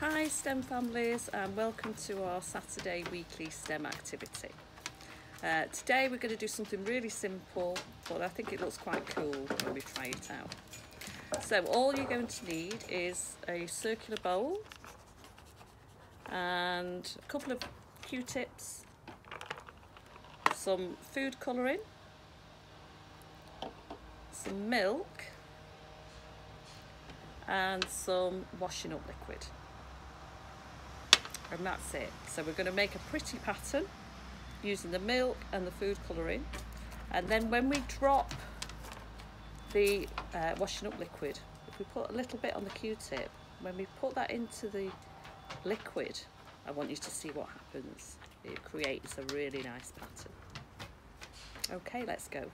Hi STEM families and welcome to our Saturday weekly STEM activity. Uh, today we're going to do something really simple but I think it looks quite cool when we try it out. So all you're going to need is a circular bowl and a couple of q-tips, some food colouring, some milk and some washing up liquid and that's it. So we're going to make a pretty pattern using the milk and the food colouring. And then when we drop the uh, washing up liquid if we put a little bit on the q-tip when we put that into the liquid I want you to see what happens. It creates a really nice pattern. Okay let's go.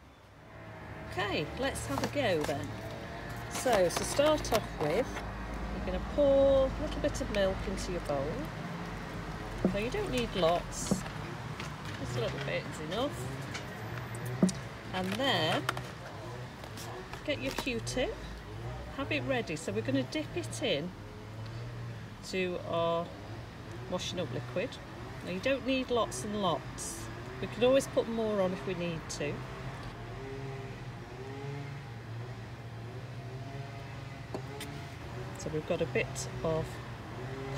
Okay let's have a go then. So to start off with you're going to pour a little bit of milk into your bowl so you don't need lots, just a little bit is enough. And then get your Q-tip, have it ready. So we're going to dip it in to our washing up liquid. Now you don't need lots and lots. We can always put more on if we need to. So we've got a bit of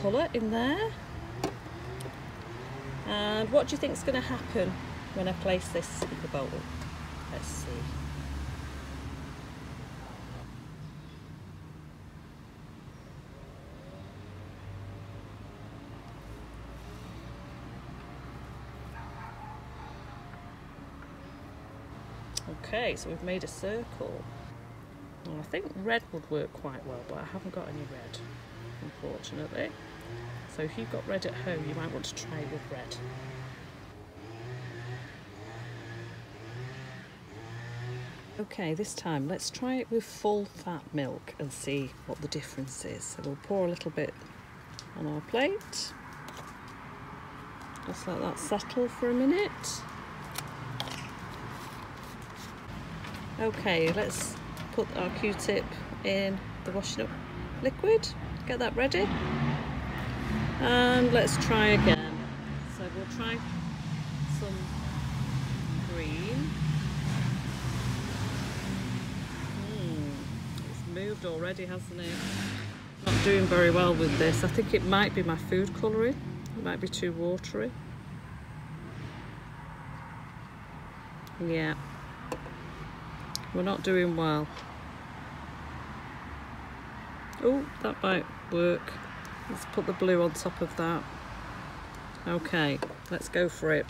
colour in there and what do you think is going to happen when I place this in the bowl? Let's see. Okay, so we've made a circle. Well, I think red would work quite well, but I haven't got any red, unfortunately. So if you've got red at home, you might want to try with red. Okay, this time let's try it with full fat milk and see what the difference is. So we'll pour a little bit on our plate. Just let that settle for a minute. Okay, let's put our Q-tip in the washing up liquid. Get that ready. And let's try again. So we'll try some green. Hmm, it's moved already, hasn't it? Not doing very well with this. I think it might be my food colouring. It might be too watery. Yeah. We're not doing well. Oh, that might work. Let's put the blue on top of that. Okay, let's go for it.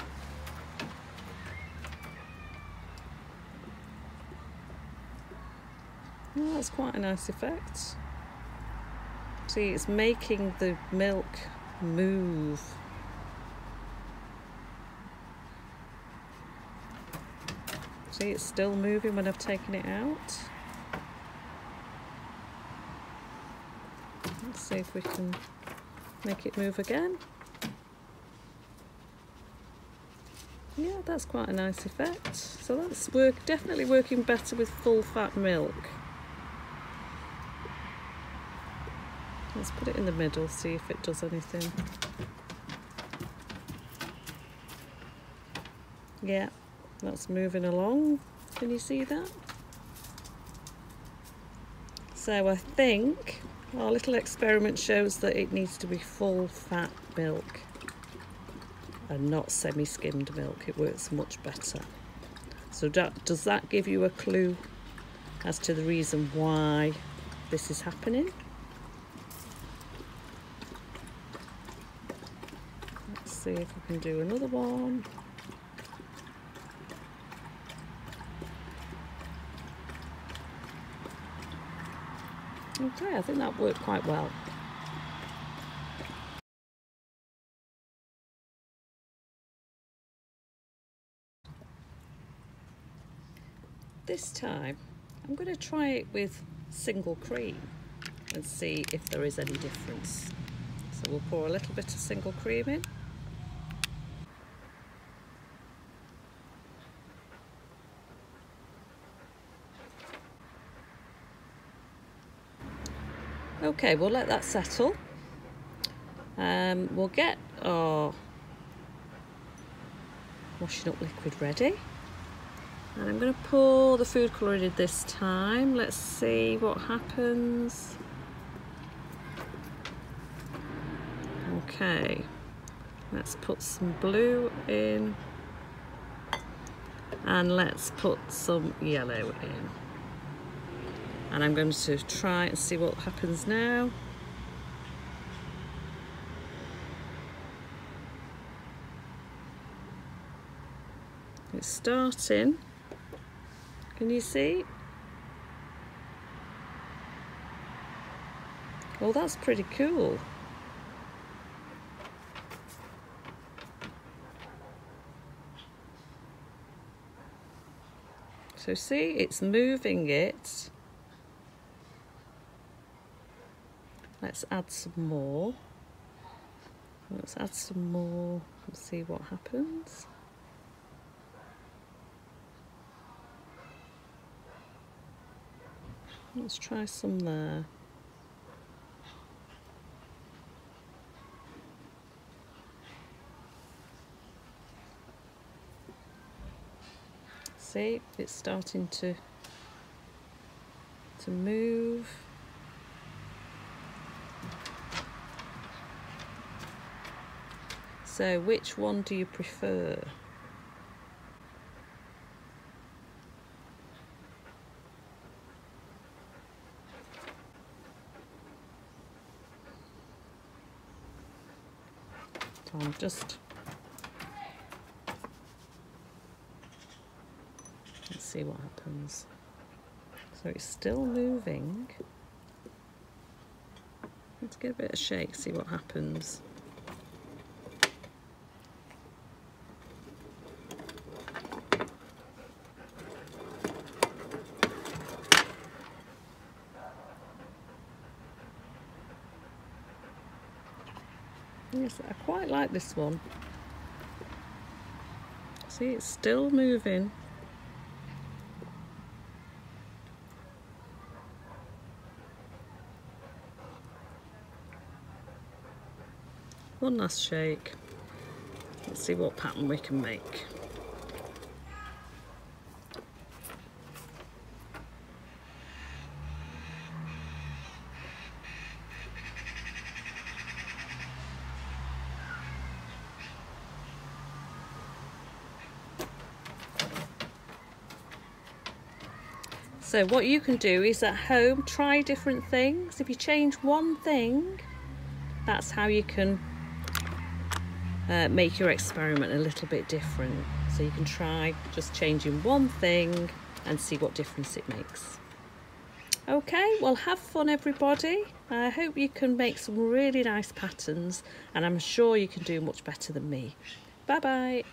Oh, that's quite a nice effect. See, it's making the milk move. See, it's still moving when I've taken it out. Let's see if we can make it move again. Yeah, that's quite a nice effect. So that's work definitely working better with full fat milk. Let's put it in the middle, see if it does anything. Yeah, that's moving along. Can you see that? So I think our little experiment shows that it needs to be full fat milk and not semi-skimmed milk. It works much better. So that, does that give you a clue as to the reason why this is happening? Let's see if we can do another one. Okay, I think that worked quite well. This time, I'm going to try it with single cream and see if there is any difference. So we'll pour a little bit of single cream in. Okay, we'll let that settle Um, we'll get our washing up liquid ready. And I'm going to pour the food colouring in this time. Let's see what happens. Okay, let's put some blue in and let's put some yellow in. And I'm going to try and see what happens now. It's starting. Can you see? Well, that's pretty cool. So see, it's moving it. Let's add some more. Let's add some more and see what happens. Let's try some there. See, it's starting to to move. So which one do you prefer? So I'm just let's see what happens. So it's still moving. Let's give it a shake, see what happens. Yes, I quite like this one. See, it's still moving. One last shake. Let's see what pattern we can make. So what you can do is at home try different things. If you change one thing, that's how you can uh, make your experiment a little bit different. So you can try just changing one thing and see what difference it makes. Okay, well have fun everybody. I hope you can make some really nice patterns and I'm sure you can do much better than me. Bye bye.